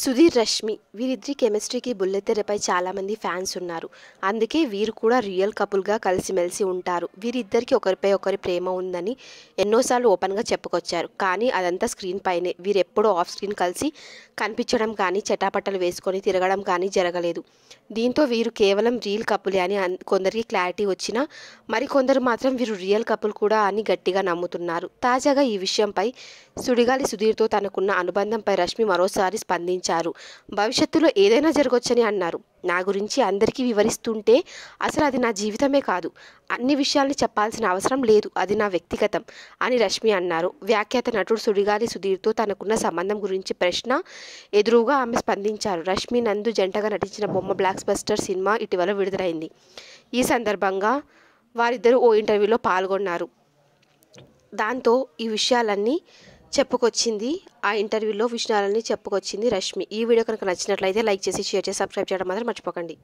సుధీర్ రష్మి. వీరిద్దరి కెమిస్ట్రీకి బుల్లెతెరపై చాలామంది ఫ్యాన్స్ ఉన్నారు. అందుకే వీరు కూడా రియల్ కపుల్గా కలిసిమెలిసి ఉంటారు. వీరిద్దరికి ఒకరిపై ఒకరి ప్రేమ ఉందని ఎన్నోసార్లు ఓపెన్గా చెప్పుకొచ్చారు. కానీ అదంతా స్క్రీన్ పైనే. వీరెప్పుడూ ఆఫ్ స్క్రీన్ కలిసి కనిపించడం కానీ చెటాపట్టలు వేసుకొని తిరగడం కానీ జరగలేదు. దీంతో వీరు కేవలం రియల్ కపులే అని కొందరికి క్లారిటీ వచ్చినా మరికొందరు మాత్రం వీరు రియల్ కపుల్ కూడా అని గట్టిగా నమ్ముతున్నారు. తాజాగా ఈ విషయంపై సుడిగాలి సుధీర్తో తనకున్న అనుబంధంపై రష్మి మరోసారి స్పందించారు భవిష్యత్తులో ఏదైనా జరగవచ్చని అన్నారు. నా గురించి అందరికీ వివరిస్తుంటే అసలు అది నా జీవితమే కాదు. అన్ని విషయాల్ని చెప్పాల్సిన అవసరం లేదు. అది నా వ్యక్తిగతం అని రష్మి అన్నారు. వ్యాఖ్యాత నటుడు సుడిగాలి సుధీర్తో తనకున్న సంబంధం గురించి ప్రశ్న ఎదురుగా ఆమె స్పందించారు. రష్మి నందు జంటగా నటించిన బొమ్మ బ్లాక్ బస్టర్ సినిమా ఇటీవల విడుదలైంది. ఈ సందర్భంగా వారిద్దరూ ఓ ఇంటర్వ్యూలో పాల్గొన్నారు. దాంతో ఈ విషయాలన్నీ చెప్పుకొచ్చింది. ఆ ఇంటర్వ్యూలో విషయాలన్నీ చెప్పుకొచ్చింది రష్మి. ఈ వీడియో కనుక నచ్చినట్లయితే లైక్ చేసి షేర్ చేసి సబ్స్క్రైబ్ చేయడం మాత్రం మర్చిపోకండి.